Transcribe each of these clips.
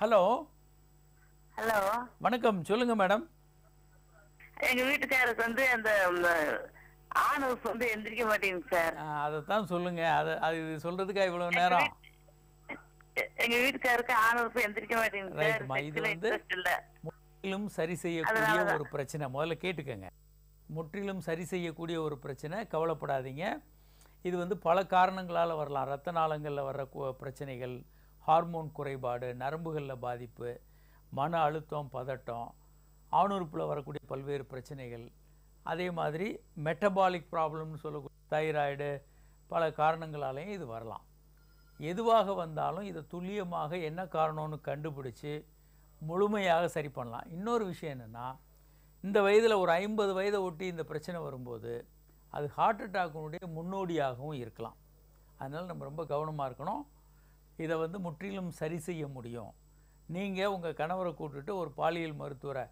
Hello. Hello. வணக்கம். சொல்லுங்க madam. எங்க வீட்டுக்காரருக்கு வந்து அந்த ஆணவஸ் வந்து எந்திரிக்க மாட்டேங்குது சார். அதைத்தான் சொல்லுங்க. அதை அது சொல்றதுக்கா இவ்வளவு நேரம்? எங்க வீட்டுக்காருக்கு ஆணவஸ் எந்திரிக்க மாட்டேங்குது இது வந்து முற்றிலும் சரி செய்யக்கூடிய ஒரு பிரச்சனை. முதல்ல கேட்டுக்கங்க. முற்றிலும் சரி செய்யக்கூடிய ஒரு பிரச்சனை. கவலைப்படாதீங்க. இது வந்து பல காரணங்களால் வரலாம். ரத்த நாளங்களில் வர்ற பிரச்சனைகள் ஹார்மோன் குறைபாடு நரம்புகளில் பாதிப்பு மன அழுத்தம் பதட்டம் ஆணுறுப்பில் வரக்கூடிய பல்வேறு பிரச்சனைகள். அதே மாதிரி மெட்டபாலிக் ப்ராப்ளம்னு சொல்லக்கூடிய தைராய்டு பல காரணங்களாலேயும் இது வரலாம். எதுவாக வந்தாலும் இதை துல்லியமாக என்ன காரணம்னு கண்டுபிடிச்சு முழுமையாக சரி பண்ணலாம். இன்னொரு விஷயம் என்னென்னா இந்த வயதில் ஒரு ஐம்பது வயதை ஒட்டி இந்த பிரச்சனை வரும்போது அது ஹார்ட் அட்டாக்கினுடைய முன்னோடியாகவும் இருக்கலாம். அதனால் நம்ம ரொம்ப கவனமாக இருக்கணும். இதை வந்து முற்றிலும் சரி செய்ய முடியும். நீங்கள் உங்கள் கணவரை கூட்டிட்டு ஒரு பாலியல் மருத்துவரை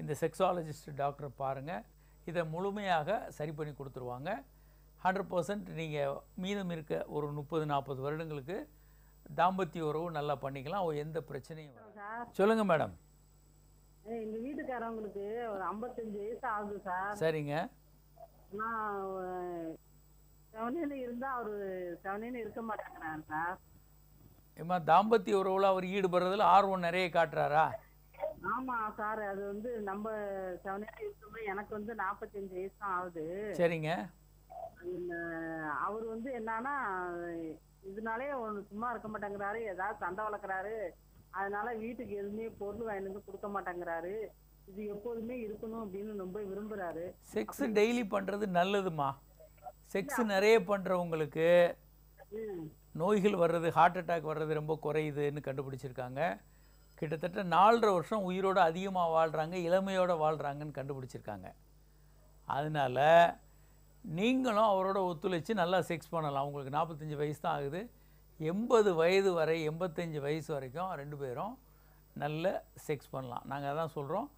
இந்த செக்ஸாலஜிஸ்ட் டாக்டரை பாருங்கள் இதை முழுமையாக சரி பண்ணி கொடுத்துருவாங்க. ஹண்ட்ரட் பர்சன்ட் நீங்கள் மீதம் இருக்க ஒரு முப்பது நாற்பது வருடங்களுக்கு தாம்பத்திய உறவு நல்லா பண்ணிக்கலாம். எந்த பிரச்சனையும். சொல்லுங்க மேடம். ஏய், எங்க வீட்டுக்காரவங்களுக்கு ஒரு 55 வயசு ஆகுது சார். சரிங்க. நான் செவனின்னு இருந்தா அவரு செவனின்னு இருக்க மாட்டேங்கிறாரு சார். ஏம்மா தாம்பத்திய உறவில் அவர் ஈடுபடுறதுல ஆர்வம் நிறைய காட்டுறாரா? ஆமா சார். அது வந்து நம்ம செவனின்னு இருக்கும்போது எனக்கு வந்து 45 வயசு தான் ஆகுது. சரிங்க. அவர் வந்து என்னன்னா இதனாலே ஒன்று சும்மா இருக்க மாட்டேங்கிறாரு. ஏதாவது சண்டை வளர்க்குறாரு. அதனால வீட்டுக்கு எதுவுமே பொருள் வாங்கிட்டு கொடுக்க மாட்டேங்கிறாரு. இது எப்போதுமே இருக்கணும் அப்படின்னு ரொம்ப விரும்புறாரு. செக்ஸ் டெய்லி பண்ணுறது நல்லதுமா செக்ஸ் நிறைய பண்ணுறவங்களுக்கு ம் நோய்கள் வர்றது ஹார்ட் அட்டாக் வர்றது ரொம்ப குறையுதுன்னு கண்டுபிடிச்சிருக்காங்க. கிட்டத்தட்ட நாலரை வருஷம் உயிரோடு அதிகமாக வாழ்கிறாங்க இளமையோடு வாழ்கிறாங்கன்னு கண்டுபிடிச்சிருக்காங்க. அதனால் நீங்களும் அவரோட ஒத்துழைச்சி நல்லா செக்ஸ் பண்ணலாம். உங்களுக்கு நாற்பத்தஞ்சு வயசு தான் ஆகுது. எண்பது வயது வரை எண்பத்தஞ்சு வயசு வரைக்கும் ரெண்டு பேரும் நல்ல செக்ஸ் பண்ணலாம். நாங்கள் அதான் சொல்கிறோம்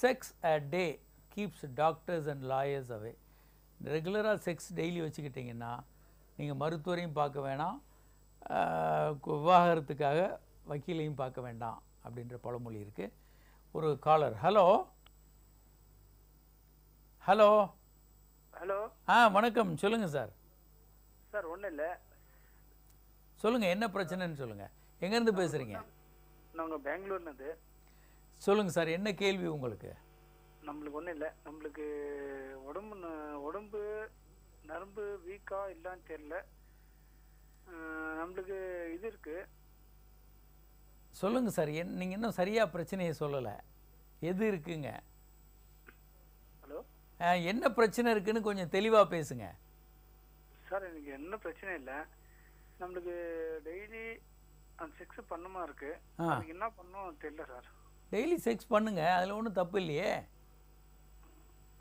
sex a day keeps doctors and lawyers away ரெகுலராக செக்ஸ் டெய்லி வச்சுக்கிட்டிங்கன்னா நீங்கள் மருத்துவரையும் பார்க்க வேணாம். விவாகரத்துக்காக வக்கீலையும் பார்க்க வேண்டாம் அப்படின்ற பழமொழி இருக்குது ஒரு காலர் ஹலோ? ஹலோ? ஹலோ? ஆ வணக்கம். சொல்லுங்கள் சார். சார் ஒன்றும் இல்லை. சொல்லுங்கள் என்ன பிரச்சனைன்னு சொல்லுங்கள் எங்கேருந்து பேசுகிறீங்க நாங்கள் பெங்களூர்னது சொல்லுங்கள் சார். என்ன கேள்வி உங்களுக்கு? நம்மளுக்கு ஒன்றும் இல்லை. நம்மளுக்கு உடம்பு உடம்பு நரம்பு வீக்கா இல்லான்னு தெரியல. நம்மளுக்கு இது இருக்கு. சொல்லுங்கள் சார் என் நீங்கள் இன்னும் சரியாக பிரச்சனையை சொல்லலை. எது இருக்குங்க? ஹலோ? என்ன பிரச்சனை இருக்குன்னு கொஞ்சம் தெளிவாக பேசுங்க. சார் எனக்கு என்ன பிரச்சனை இல்லை. நம்மளுக்கு டெய்லி அந்த செக்ஸ் பண்ணமா இருக்கு. அதுக்கு என்ன பண்ணணும் தெரியல சார். டெய்லி செக்ஸ் பண்ணுங்க அதில் ஒன்றும் தப்பு இல்லையே.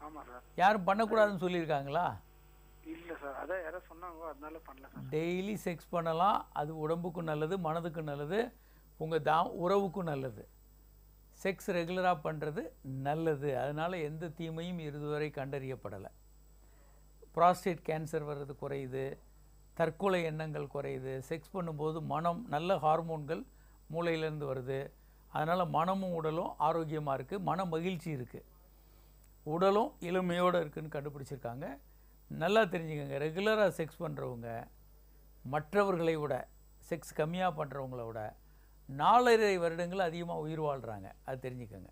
ஆமாம் சார். யாரும் பண்ணக்கூடாதுன்னு சொல்லியிருக்காங்களா? சார். அதான் யாரோ சொன்னாங்க அதனால பண்ணல சார். டெய்லி செக்ஸ் பண்ணலாம். அது உடம்புக்கும் நல்லது மனதுக்கும் நல்லது உங்கள் தா உறவுக்கும் நல்லது. செக்ஸ் ரெகுலராக பண்ணுறது நல்லது. அதனால் எந்த தீமையும் இதுவரை கண்டறியப்படலை. ப்ராஸ்டேட் கேன்சர் வர்றது குறையுது. தற்கொலை எண்ணங்கள் குறையுது. செக்ஸ் பண்ணும்போது மனம் நல்ல ஹார்மோன்கள் மூளையிலேருந்து வருது. அதனால் மனமும் உடலும் ஆரோக்கியமாக இருக்குது மன மகிழ்ச்சி இருக்குது உடலும் இளமையோடு இருக்குன்னு கண்டுபிடிச்சிருக்காங்க. நல்லா தெரிஞ்சுக்கோங்க. ரெகுலராக செக்ஸ் பண்ணுறவங்க மற்றவர்களை விட செக்ஸ் கம்மியாக பண்ணுறவங்கள விட நாலரை வருடங்கள் அதிகமாக உயிர் வாழ்கிறாங்க அது தெரிஞ்சுக்கோங்க.